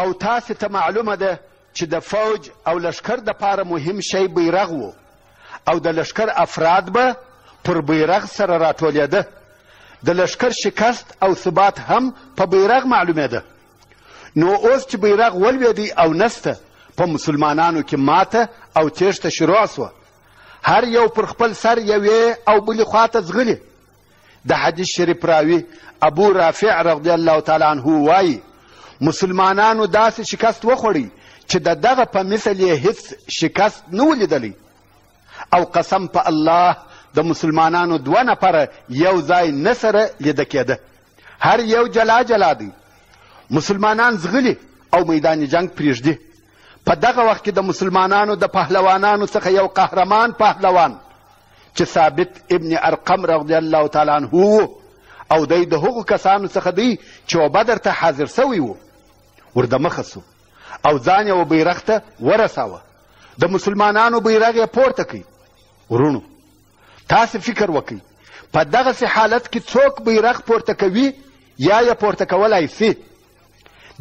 او تاسې ته معلومه ده چې د فوج او لشکر د پاره مهم شی بیرغ و او د لشکر افراد به پر بیرغ سره راټولېده د لشکر شکست او ثبات هم په بیرغ معلومېده نو اوس چې بیرغ ولوېدی او نسته په مسلمانانو کې ماته او تېښته شروع سوه هر یو پر خپل سر یوې او بلې خواته ځغلي د حدیث شریف راوي ابو رافع رضی الله تعالی عنه وایي مسلمانانو داسې شکست وخوړی چې د دغه په مثل یې هیڅ شکست نه و لیدلی او قسم په الله د مسلمانانو دوه نفره یو ځای نه سره لیده کېده هر یو جلا جلا دی مسلمانان زغلي او میدان جنگ پرېږدي په دغه وخت کې د مسلمانانو د پهلوانانو څخه یو قهرمان پهلوان چې ثابت ابن ارقم رضی الله تعالی عنه و او دی د هغو کسانو څخه دی چې و بدر ته حاضر سوی و وردمخه سو او ځان یې و بیرغ ته ورساوه د مسلمانانو بیرغ یې پورته کړي ورونو تاسې فکر وکړئ په دغسې حالت کې څوک بیرغ پورته کوي یا یې پورته کولای سي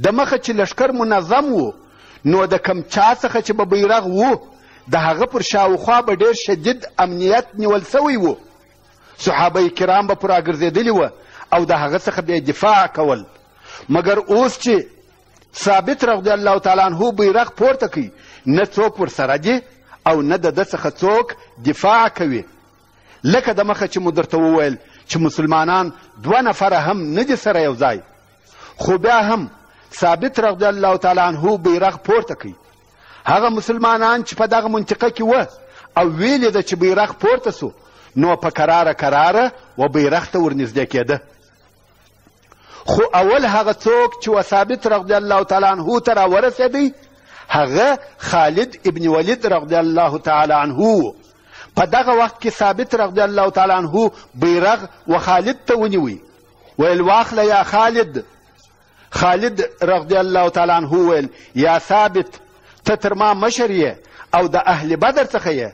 د مخه چې لښکر منظم وو نو د کم چا څخه چې به بیرغ وو د هغه پر شاوخوا به ډېر شدید امنیت نیول سوی وو صحابه کرام به پر راګرځېدلي وه او د هغه څخه به دفاع کول مګر اوس چې ثابت رضی الله تعالی عنه بیرغ پورته کوي نه څوک ورسره دي او نه د ده څخه څوک دفاع کوي لکه د مخه چې مو درته وویل چې مسلمانان دوه نفره هم نه دي سره یو ځای خو بیا هم ثابت رضی الله تعالی عنه بیرغ پورته کوي هغه مسلمانان چې په دغه منطقه کې وه او ویلې ده چې بیرغ پورته سو نو په کراره کراره و بیرغ ته ورنږدې کېده خو اول هغه څوک چې و ثابت رضی الله تعالی عنه ته راورسېدی هغه خالد ابن ولید رضی الله تعالی عنه و په دغه وخت کې ثابت رضی الله تعالی عنه بیرغ و خالد ته ونیوی ویل واخله یا خالد خالد رضی الله تعالی عنه ویل یا ثابت ته تر ما مشر یې او د اهل بدر څخه یې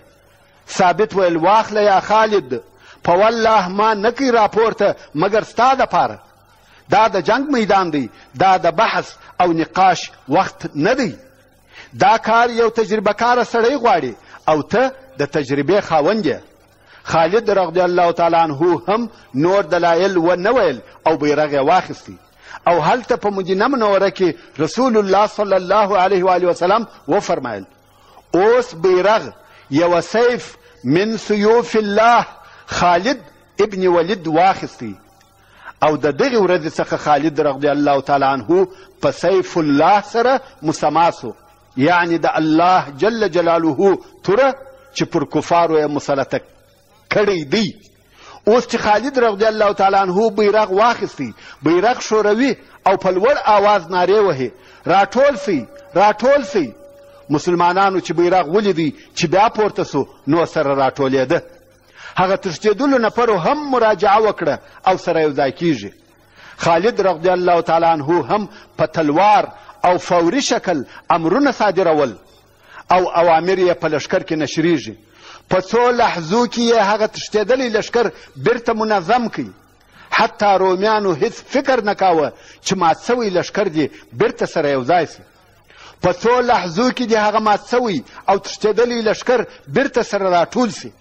ثابت ویل واخله یا خالد په والله ما نه کوي راپورته مګر ستا دپاره دا د جنګ میدان دی دا د بحث او نقاش وخت نه دی دا کار یو تجربه کاره سړی غواړي او ته د تجربې خاوند یې خالد رضی الله تعالی عنه هم نور دلایل و نه ویل او بیرغ یې واخیستی او هلته په مدینه منوره کې رسول الله صلی الله علیه و وسلم وفرمایل اوس بیرغ یوه سیف من سیوف الله خالد ابن ولید واخیستی او د دغې ورځې څخه خالد رضی الله تعالی عنه په سیف الله سره مسما سو یعنی د الله جل جلاله توره چې پر کفارو یې مسلط کړی دی اوس چې خالد رضی الله تعالی عنه بیرغ واخیستی بیرغ ښوروي او په لوړ آواز نارې وهي راټول سئ راټول سئ مسلمانانو چې بیرغ ولیدی چې بیا پورته سو نو سره راټولېده هغه تښتېدلو نفرو هم مراجعه وکړه او سره یو ځای کیږي خالد رضی الله تعالی عنه هم په تلوار او فوري شکل امرونه صادرول او اوامر یې په لښکر کې نشریږي په څو لحظو کې یې هغه تښتېدلی لښکر بیرته منظم کړي حتی رومیانو هیڅ فکر نه کاوه چې مات سوی لښکر دې بیرته سره یو ځای سي په څو لحظو کې دې هغه مات سوی او تښتېدلی لښکر بیرته سره راټول سي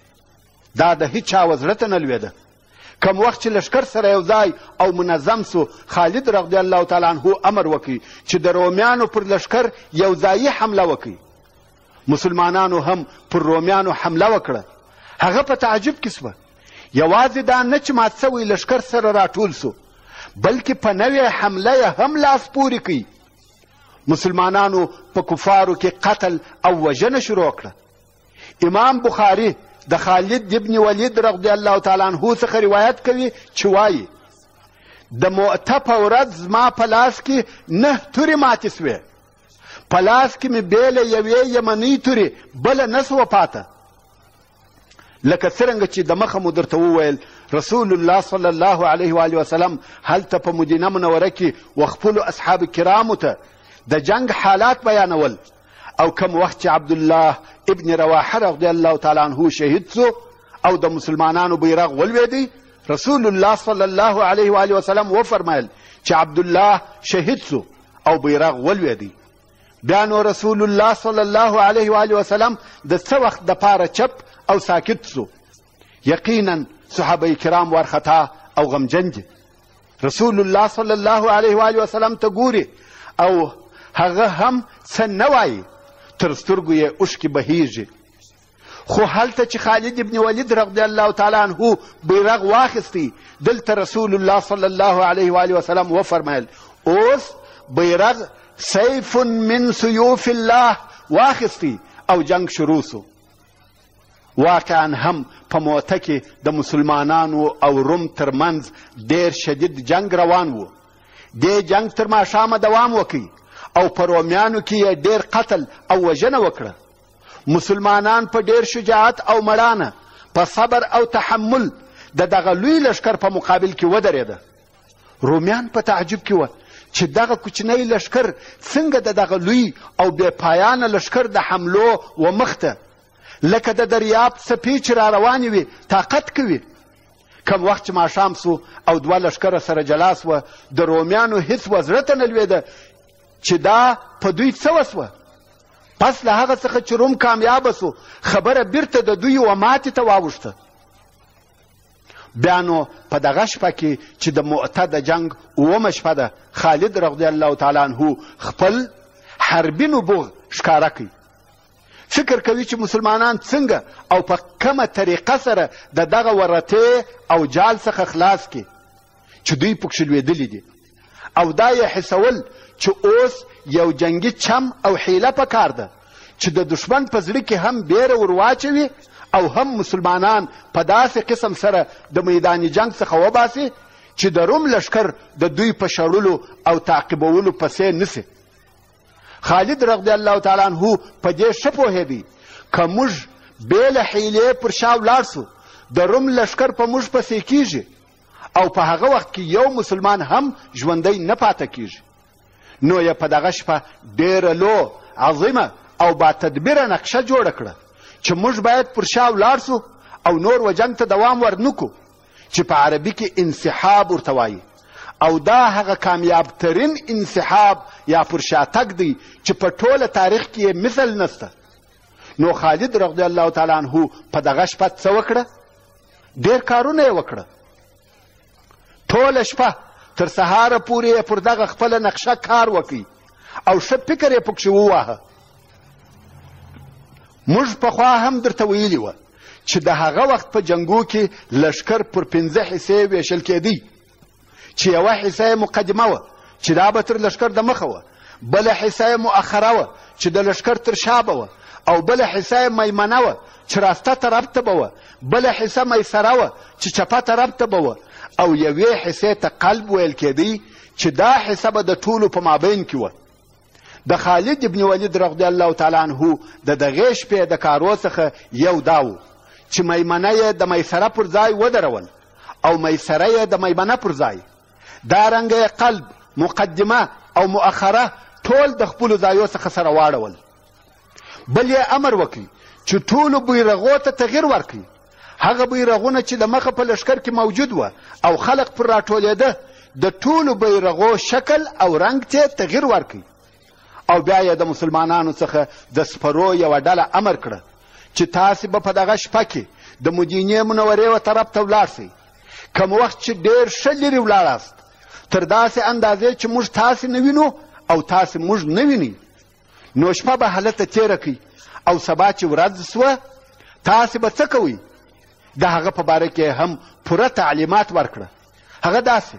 دا د هیچا و زړه ته نه لوېده کوم وخت چې لښکر سره یو ځای او منظم سو خالد رضی الله تعالی عنه امر وکړي چې د رومیانو پر لښکر یو ځایي حمله وکړي مسلمانانو هم پر رومیانو حمله وکړه هغه په تعجب کې سوه یوازې دا نه چې مات سوی لښکر سره راټول سو بلکې په نوې حمله یې هم لاس پورې کوي مسلمانانو په کفارو کې قتل او وژنه شروع کړه امام بخاري د خالد ابن ولید رضی الله تعالی عنه څخه روایت کوي چې وایي د مؤته په ورځ زما په لاس کې نه تورې ماتې سوې په لاس کې مې بې له یوې یمنۍ تورې بله نه سوه پاته لکه څرنګه چې د مخه مو درته وویل رسول الله صلی الله علیه و علیه وسلم هلته په مدینه منوره کې و خپلو اصحاب کرامو ته د جنگ حالات بیانول او کوم وخت چې عبدالله ابن رواحه رضی الله تعالی عنه شهید سو او د مسلمانانو بیرغ ولوېدی رسول الله صلی الله علیه و آله وسلم وفرمایل چې عبدالله شهید سو او بیرغ ولوېدی بیا نو رسول الله صلی الله علیه و آله وسلم د څه وخت دپاره چپ او ساکت سو یقینا صحابه کرام وارخطا او غمجن دي رسول الله صلی الله علیه و آله وسلم ته ګوري او هغه هم څه نه وایي تر سترګو یې اوښکې بهیږي خو هلته چې خالد ابن ولید رضی الله تعالی عنه بیرغ واخیستی دلته رسول الله صلی الله علیه و آله وسلم وفرمایل اوس بیرغ سیف من سیوف الله واخیستی او جنگ شروع سو واقعا هم په موته کې د مسلمانانو او روم ترمنځ ډېر شدید جنګ روان و دې جنګ تر ماښامه دوام وکړي او په رومیانو کې یې ډېر قتل او وژنه وکړه مسلمانان په ډېر شجاعت او مړانه په صبر او تحمل د دغه لوی لښکر په مقابل کې ودرېده رومیان په تعجب کې وه چې دغه کوچنی لښکر څنګه د دغه لوی او بې پایانه لښکر د حملو و مخته لکه د دریاب څپې چې را روانې وي طاقت کوي کم وخت چې ماښام سو او دوه لښکره سره جلا سوه د رومیانو هیڅ و زړه ته نه لوېده چې دا په دوی څه وسوه پس له هغه څخه چې روم کامیابه سو خبره بیرته د دوی و ماتې ته واوښته بیا نو په دغه شپه کې چې د معته د جنګ اوومه شپه ده خالد رضی الله تعالی عنه خپل حربي نبوغ ښکاره کوي فکر کوي چې مسلمانان څنګه او په کومه طریقه سره د دغه ورتې او جال څخه خلاص کړي چې دوی پکښې لوېدلي دي او دا یې حسول چې اوس یو جنګي چم او حیله په کار ده چې د دښمن په زړه کې هم بیره ور واچوي او هم مسلمانان په داسې قسم سره د میدان جنګ څخه وباسي چې د روم لشکر د دوی په شړلو او تعقیبولو پسې نسی خالد رضی الله تعالی عنه په دې ښه پوهېدی که موږ بې له حیلې پر شا ولاړ سو د روم لشکر په موږ پسې کیږي او په هغه وخت کې یو مسلمان هم ژوندی نه پاته کیږي نو یې په دغه شپه ډېره لو عظیمه او با تدبیره نقشه جوړه کړه چې موږ باید پر شا ولاړ سو او نور و جنګ ته دوام ورنکو چې په عربي کې انسحاب ورته وایي او دا هغه کامیاب ترین انسحاب یا پر شاتګ دی چې په ټوله تاریخ کې یې مثل نسته نو خالد رضی الله تعالی عنه په دغه شپه څه وکړه ډېر کارونه یې وکړه ټوله شپه تر سهاره پورې یې پر دغه خپله نقشه کار وکړي او ښه فکر یې پکښې وواهه موږ پخوا هم درته ویلي وه چې د هغه وخت په جنګو کې لښکر پر پنځه حصې ویشل کېدی چې یوه حصه یې مقدمه وه چې دا به تر لښکر د مخه وه بله حصه یې مؤخره وه چې د لښکر تر شا به وه او بله حصه یې میمنه وه چې راسته طرف ته به وه بله حصه میسره وه چې چپه طرف ته به وه او یوې حصې ته قلب ویل کېدی چې دا حصه به د ټولو په مابین کې وه د خالد ابن ولید رضی الله تعالی عنه د دغې شپې د کارو څخه یو دا و چې میمنه یې د میسره پر ځای ودرول او میسره یې د میمنه پر ځای دا رنګ یې قلب مقدمه او مؤخره ټول د خپلو ځایو څخه سره واړول بل یې امر وکړ چې ټولو بیرغو ته تغیر ورکړي هغه بیرغونه چې د مخه په لښکر کې موجود وه او خلق پر راټولېده د ټولو بیرغو شکل او رنګ ته تغیر ورکړي او بیا یې د مسلمانانو څخه د سپرو یوه ډله امر کړه چې تاسې به په دغه شپه کې د مدینې منورې و طرف ته ولاړ شئ کم وخت چې ډېر ښه لرې ولاړاست تر داسې اندازې چې موږ تاسې نه وینو او تاسې موږ نه وینئ نو شپه به هلته تېره کړئ او سبا چې ورځ سوه تاسې به څه کوئ د هغه په باره کې هم پوره تعلیمات ورکړه هغه داسې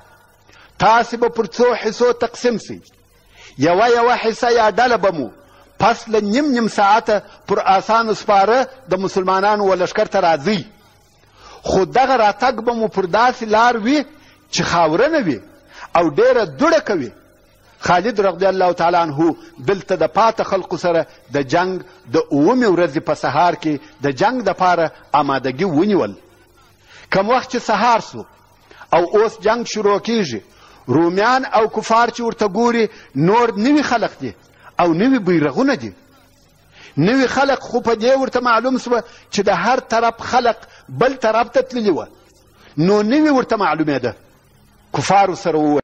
تاسې به پر څو حصو تقسیم سئ یوه یوه حصه یا ډله به مو پس له نیم نیم ساعته پر آسانو سپاره د مسلمانانو و لښکر ته راځئ خو دغه راتګ به مو پر داسې لار وي چې خاورنه وي او ډېره دوړه کوي خالد رضی الله تعالی عنه دلته د پاته خلقو سره د جنګ د اوومې ورځې په سهار کې د جنګ دپاره آمادګي ونیول کم وخت چې سهار سو او اوس جنګ شروع کیږي رومیان او کفار چې ورته ګوري نور نوي خلق دي او نوي بیرغونه دي نوي خلق خو په دې ورته معلوم سوه چې د هر طرف خلق بل طرف ته تللي وه نو نوي ورته معلومېده کفارو سره وویل